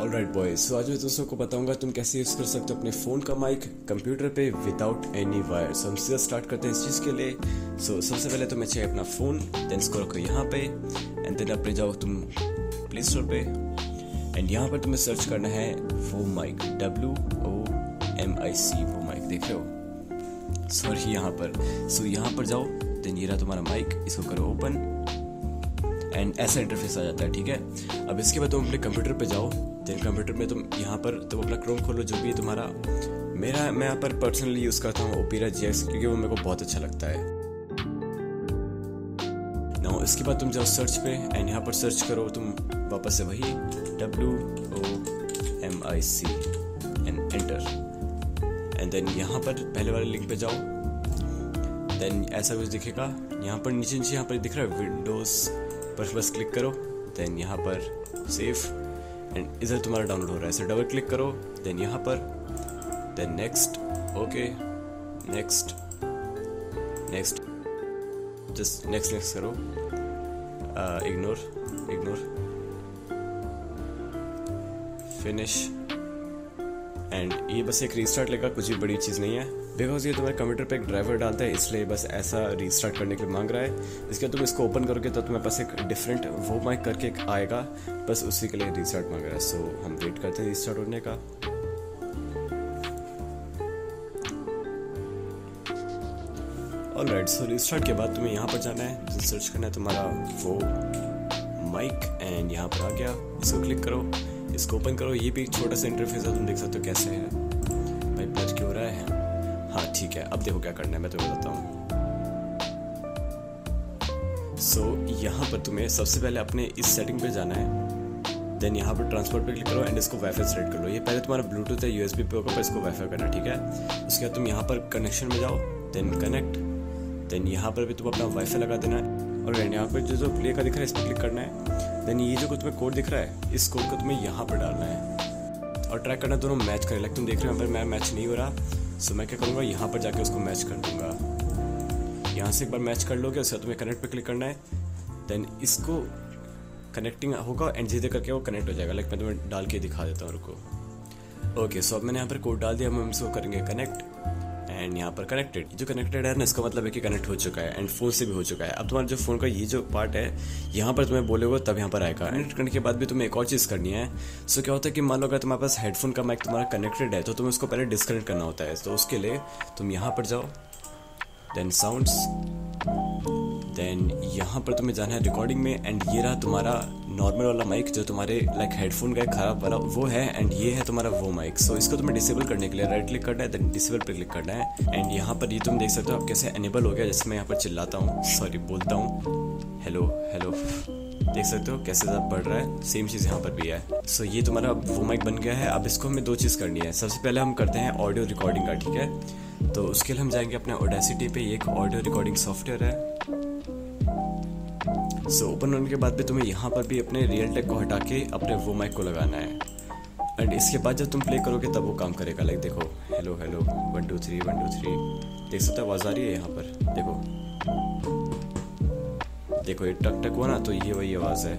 All right boys सो आज मैं दोस्तों को बताऊँगा तुम कैसे यूज़ कर सकते हो अपने फ़ोन का माइक कंप्यूटर पे विदाउट एनी वायर सो हम सीधा स्टार्ट करते हैं इस चीज़ के लिए. सो so, सबसे पहले तुम्हें चाहिए अपना फ़ोन देन इसको रखो यहाँ पे एंड देन अपने जाओ तुम प्ले स्टोर पे. एंड यहाँ पर तुम्हें सर्च करना है वो mic W O M I C वो माइक देख रहे हो? सॉरी यहाँ पर. सो so, यहाँ पर जाओ देन ये रहा तुम्हारा माइक इसको करो ओपन एंड ऐसा इंटरफेस आ जाता है ठीक है? अब इसके बाद तुम अपने कंप्यूटर पे जाओ. देन कंप्यूटर में तुम यहाँ पर तुम अपना क्रोम खोलो, जो भी तुम्हारा, मेरा, मैं यहाँ पर पर्सनली यूज़ करता हूँ ओपेरा जी क्योंकि वो मेरे को बहुत अच्छा लगता है। नो इसके बाद तुम जाओ सर्च पे एंड यहाँ पर सर्च करो, तुम वापस से वही W O M I C and enter and then यहाँ पर पहले वाले लिंक पे जाओ। देन ऐसा कुछ दिखेगा। यहाँ पर नीचे नीचे यहाँ पर दिख रहा है विंडोज़ पर बस क्लिक करो। देन यहाँ पर सेव एंड इधर तुम्हारा डाउनलोड हो रहा है। ऐसे डबल क्लिक करो देन यहाँ पर then next okay next next just next next करो। इग्नोर इग्नोर फिनिश एंड ये बस एक रीस्टार्ट लेगा, कुछ भी बड़ी चीज़ नहीं है। बिकॉज़ ये तुम्हारे कंप्यूटर पे एक ड्राइवर डालता है, इसलिए बस ऐसा रीस्टार्ट करने के लिए मांग रहा है। इसके बाद तुम इसको ओपन करोगे तो तुम्हारे पास एक डिफरेंट वो माइक करके एक आएगा। बस उसी के लिए रीस्टार्ट मांग रहा है। सो हम वेट करते हैं रीस्टार्ट होने का। ऑल राइट सो रीस्टार्ट के बाद तुम्हें यहाँ पर जाना है। सर्च करना है, तुम्हारा वो माइक एंड यहाँ पर आ गया। इसको क्लिक करो। इसको ओपन करो। ये भी एक छोटा सा इंटरफेस है तुम देख सकते हो कैसे है। भाई ब्लर क्यों रहा है? हाँ ठीक है। अब देखो क्या करना है मैं तुम्हें बताता हूँ। सो so, यहाँ पर तुम्हें सबसे पहले अपने इस सेटिंग पे जाना है। देन यहाँ पर ट्रांसपोर्ट पे क्लिक करो एंड इसको वाईफाई सेलेक्ट कर लो। ये पहले तुम्हारा ब्लूटूथ है यूएसबी पे होगा पर इसको वाईफाई करना ठीक है? उसके बाद तुम यहाँ पर कनेक्शन में जाओ देन कनेक्ट देन यहाँ पर भी तुम अपना वाईफाई लगा देना है। और यहाँ पर जो जो प्ले का दिख रहा है इस पर क्लिक करना है। देन ये जो तुम्हें कोड दिख रहा है, इस कोड को तुम्हें यहाँ पर डालना है। और ट्रैक करना दोनों मैच करें लाइक तुम देख रहे हो पर मैं मैच नहीं हो रहा। सो मैं क्या करूँगा, यहाँ पर जाके उसको मैच कर दूँगा। यहाँ से एक बार मैच कर लोगे, उसके बाद तुम्हें कनेक्ट पर क्लिक करना है। देन इसको कनेक्टिंग होगा एंड धीरे करके वो कनेक्ट हो जाएगा। लाइक मैं तुम्हें डाल के दिखा देता हूँ, रुको। ओके सो अब मैंने यहाँ पर कोड डाल दिया हम इसको करेंगे कनेक्ट एंड यहाँ पर कनेक्टेड जो कनेक्टेड है ना, इसका मतलब है कि कनेक्ट हो चुका है एंड फ़ोन से भी हो चुका है. अब तुम्हारा जो फ़ोन का ये जो पार्ट है, यहाँ पर तुम्हें बोलोगे तब यहाँ पर आएगा. कनेक्ट करने के बाद भी तुम्हें एक और चीज़ करनी है. सो क्या होता है कि मान लो अगर तुम्हारे पास हेडफोन का माइक तुम्हारा कनेक्टेड है तो तुम्हें उसको पहले डिस्कनेक्ट करना होता है. तो उसके लिए तुम यहाँ पर जाओ देन साउंड्स देन यहाँ पर तुम्हें जाना है रिकॉर्डिंग में एंड ये रहा तुम्हारा नॉर्मल वाला माइक जो तुम्हारे लाइक हेडफोन का खराब वाला वो है एंड ये है तुम्हारा वो माइक सो so, इसको तुम्हें डिसेबल करने के लिए राइट क्लिक करना है देन डिसेबल पर क्लिक करना है. एंड यहाँ पर ये तुम देख सकते हो आप कैसे एनेबल हो गया जैसे मैं यहाँ पर चिल्लाता हूँ. सॉरी बोलता हूँ. हेलो हेलो देख सकते हो कैसे ज़्यादा बढ़ रहा है. सेम चीज़ यहाँ पर भी है. सो so, ये तुम्हारा वो माइक बन गया है. अब इसको हमें दो चीज़ करनी है. सबसे पहले हम करते हैं ऑडियो रिकॉर्डिंग का ठीक है? तो उसके लिए हम जाएँगे अपने ओडेसिटी पे. एक ऑडियो रिकॉर्डिंग सॉफ्टवेयर है. सो ओपन होने के बाद भी तुम्हें यहाँ पर भी अपने रियल टेक को हटा के अपने वो माइक को लगाना है। एंड इसके बाद जब तुम प्ले करोगे, तब वो काम करेगा। लाइक देखो hello hello one two three one two three देख सकते हो, आवाज़ आ रही है यहाँ पर। देखो। देखो, ये टक टक हुआ ना तो ये वही आवाज़ है।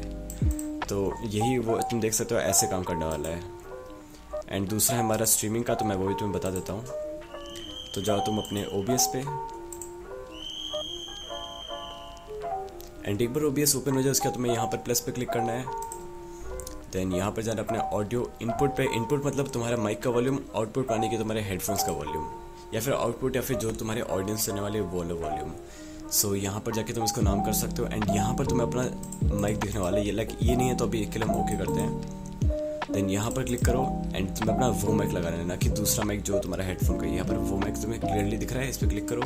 तो यही वो, तुम देख सकते हो, ऐसे काम करने वाला है। एंड दूसरा है हमारा स्ट्रीमिंग का तो मैं वो भी तुम्हें बता देता हूँ। तो जाओ तुम अपने ओबीएस पे। एंड एक बार ओबीएस ओपन हो जाए उसके बाद तुम्हें यहाँ पर प्लस पे क्लिक करना है। देन यहाँ पर जाना अपने ऑडियो इनपुट पे। इनपुट मतलब तुम्हारा माइक का वॉल्यूम आउटपुट पाने के तुम्हारे हेडफोन्स का वॉल्यूम या फिर आउटपुट या फिर जो तुम्हारे ऑडियंस सुनने वाले वो लो वॉल्यूम सो so, यहाँ पर जाके तुम इसको नाम कर सकते हो। एंड यहाँ पर तुम्हें अपना माइक दिखने वाला ये लाइक ये नहीं है तो अभी एक के लिए हम ओके करते हैं। देन यहाँ पर क्लिक करो। एंड तुम्हें अपना वो माइक लगाना है। ना कि दूसरा माइक जो तुम्हारा हेडफोन का यहाँ पर वो माइक तुम्हें क्लियरली दिख रहा है। इस पर क्लिक करो।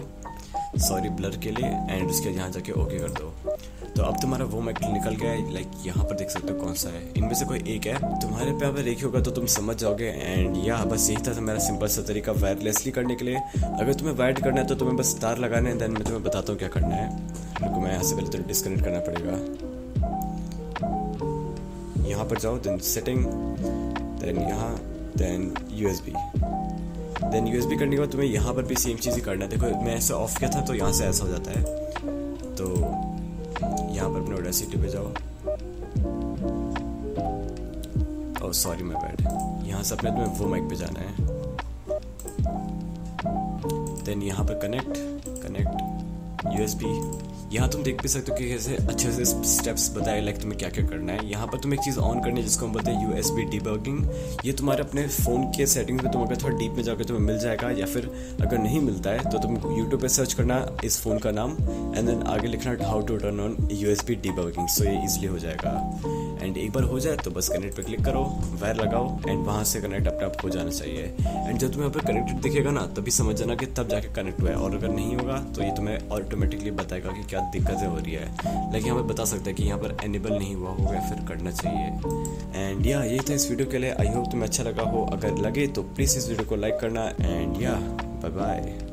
सॉरी ब्लर के लिए एंड उसके यहाँ जाके ओके कर दो। तो अब तुम्हारा वो मैक निकल गया है लाइक यहाँ पर देख सकते हो कौन सा है। इनमें से कोई एक है, तुम्हारे पे अगर एक होगा तो तुम समझ जाओगे एंड या बस यही था था मेरा सिंपल सा तरीका वायरलेसली करने के लिए। अगर तुम्हें वायर्ड करना है तो तुम्हें बस तार लगाना है देन मैं तुम्हें बताता हूँ क्या करना है। क्योंकि मैं यहाँ से पहले तो डिस्कनेक्ट करना पड़ेगा। यहाँ पर जाओ देन सेटिंग देन यहाँ देन यू देन यूएसबी करने के बाद तुम्हें यहाँ पर भी सेम चीज़ ही करना है। देखो, मैं ऐसे ऑफ़ किया था तो यहाँ से ऐसा हो जाता है। तो यहाँ पर अपने ओडेसिटी पे जाओ। और सॉरी माई बैड यहाँ से अपने तुम्हें वो माइक पे जाना है। देन यहाँ पर कनेक्ट कनेक्ट यूएसबी यहाँ तुम देख भी सकते हो कि कैसे अच्छे से स्टेप्स बताए लाइक तुम्हें क्या क्या करना है। यहाँ पर तुम्हें एक चीज़ ऑन करनी है, जिसको हम बोलते हैं यू एस बी डीबगिंग ये तुम्हारे अपने फ़ोन के सेटिंग्स में तुम अगर थोड़ा डीप में जाकर तुम्हें मिल जाएगा, या फिर अगर नहीं मिलता है तो तुम यूट्यूब पर सर्च करना इस फ़ोन का नाम एंड देन आगे लिखना how to turn on U S B debugging so ये ईजिली हो जाएगा। एंड एक बार हो जाए तो बस कनेक्ट पर क्लिक करो वायर लगाओ एंड वहाँ से कनेक्ट अपने आप हो जाना चाहिए। एंड जब तुम्हें यहाँ पर कनेक्टेड दिखेगा ना, तभी समझ जाना कि तब जाके कनेक्ट हुआ है। और अगर नहीं होगा तो ये तुम्हें ऑटोमेटिकली बताएगा कि क्या दिक्कतें हो रही है। लेकिन हमें बता सकते हैं कि यहाँ पर एनेबल नहीं हुआ होगा फिर करना चाहिए। एंड या ये था इस वीडियो के लिए। आई होप तुम्हें अच्छा लगा हो। अगर लगे तो प्लीज़ इस वीडियो को लाइक करना। एंड या बाय बाय